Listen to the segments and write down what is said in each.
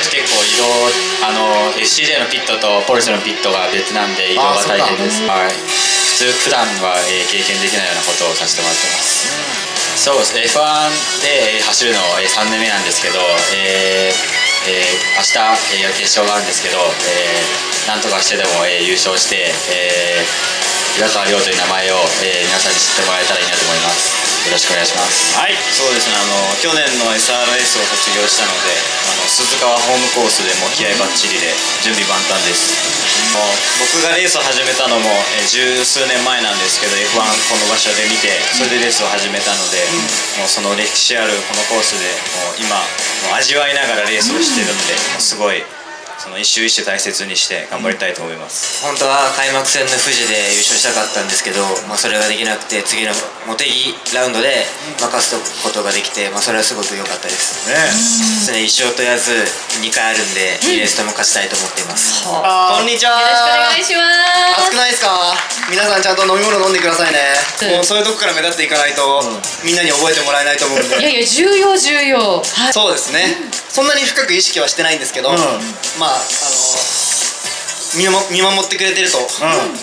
ちょっと結構移動あの FCJ のピットとポルシェのピットが別なんで移動が大変です。はい。普通普段は、えー経験できないようなことをさせてもらってます、そうです。F1 でえー走るのえー3年目なんですけど、えーえー明日、えー決勝があるんですけど、えーなんとかしてでも、えー優勝して、えー平川亮という名前を、えー皆さんに知ってもらえしくお願いします。はい。そうですねあの去年の SRS を卒業したのであの鈴川ホームコースでも気合バッチリで準備万端です。もう僕がレースを始めたのもえー十数年前なんですけど F1 この場所で見てそれでレースを始めたので、もうその歴史あるこのコースでもう今もう味わいながらレースをしてるんで、すごいその一周一周大切にして頑張りたいと思います、本当は開幕戦の富士で優勝したかったんですけど、まあ、それができなくて次の茂木ラウンドで任すことができて、まあ、それはすごく良かったです、ねね、1勝とやず2回あるんで2レースとも勝ちたいと思っています、こんにちは。よろしくお願いします皆さんちゃんと飲み物飲んでくださいね。もうそういうとこから目立っていかないと、みんなに覚えてもらえないと思うんで。いやいや重要重要。はい。そうですね、そんなに深く意識はしてないんですけど、まああの見守見守ってくれてると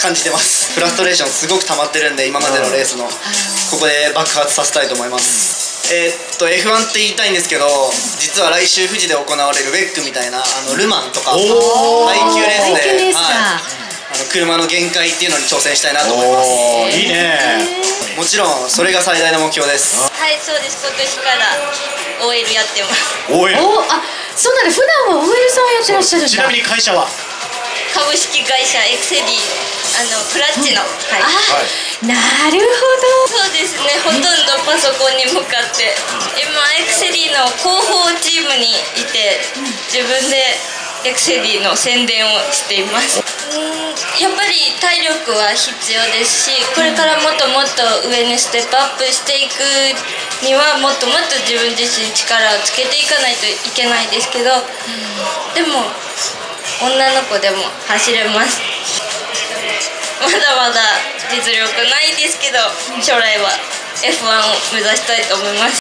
感じてます、フラストレーションすごく溜まってるんで今までのレースの、ここで爆発させたいと思います、えーっと F1 って言いたいんですけど実は来週富士で行われるウェックみたいなあのルマンとか耐久レースで。はい車の限界っていうのに挑戦したいなと思いますおーいいねもちろんそれが最大の目標ですはい、そうです。今年から OL やってます。おいおあそうなんだ普段は OL さんをやってらっしゃるんだちなみに会社は？株式会社エクセディ、あのプラチナ。はい。あ、なるそうですね。ほとんどパソコンに向かって、エクセディの宣伝をしています。うんやっぱり体力は必要ですしこれからもっともっと上にステップアップしていくにはもっともっと自分自身力をつけていかないといけないですけど、でも女の子でも走れます まだまだ実力ないですけど将来は F1 を目指したいと思います